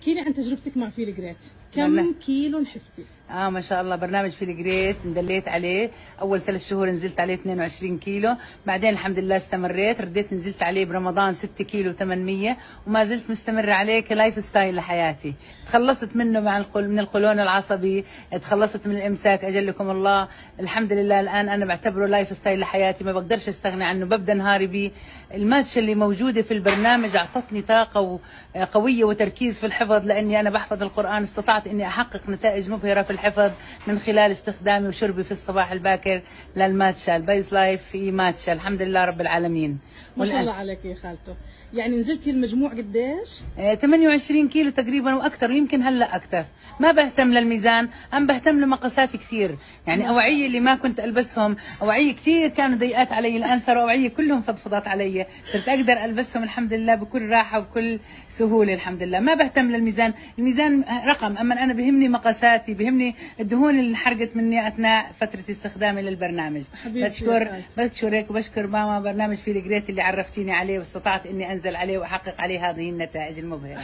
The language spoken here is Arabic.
احكي لي عن تجربتك مع Feel Great؟ كم. كيلو نحفتي؟ آه ما شاء الله برنامج Feel Great اندليت عليه. أول ثلاث شهور نزلت عليه 22 كيلو. بعدين الحمد لله استمريت. رديت نزلت عليه برمضان 6 كيلو 800 وما زلت مستمره عليه ك lifestyle لحياتي. تخلصت منه مع القل من القولون العصبي. تخلصت من الإمساك أجلكم الله. الحمد لله الآن أنا بعتبره lifestyle لحياتي. ما بقدرش أستغني عنه ببدأ نهاري بيه. الماتشا اللي موجودة في البرنامج أعطتني طاقة قوية وتركيز في الحفظ لأني أنا بحفظ القرآن. استطعت إني أحقق نتائج مبهرة في الحفظ من خلال استخدامي وشربي في الصباح الباكر للماتشا ال Bios Life في ماتشا الحمد لله رب العالمين. ما شاء الله عليك يا خالته يعني نزلتي المجموع قديش؟ آه، 28 كيلو تقريبا وأكثر يمكن هلأ أكثر. ما بهتم للميزان أم بهتم لمقاساتي كثير. يعني أوعية اللي ما كنت ألبسهم أوعية كثير كانوا ضيقات علي الان صاروا اوعيه كلهم فضفضات علي. صرت أقدر ألبسهم الحمد لله بكل راحة وبكل سهولة الحمد لله. ما بهتم للميزان. الميزان رقم أما أنا بهمني مقاساتي بهمني الدهون اللي انحرقت مني أثناء فترة استخدامي للبرنامج. بشكر. بشكرك وبشكر ماما برنامج فيل جريت اللي عرفتيني عليه واستطعت إني أنزل عليه وأحقق عليه هذه النتائج المبهرة.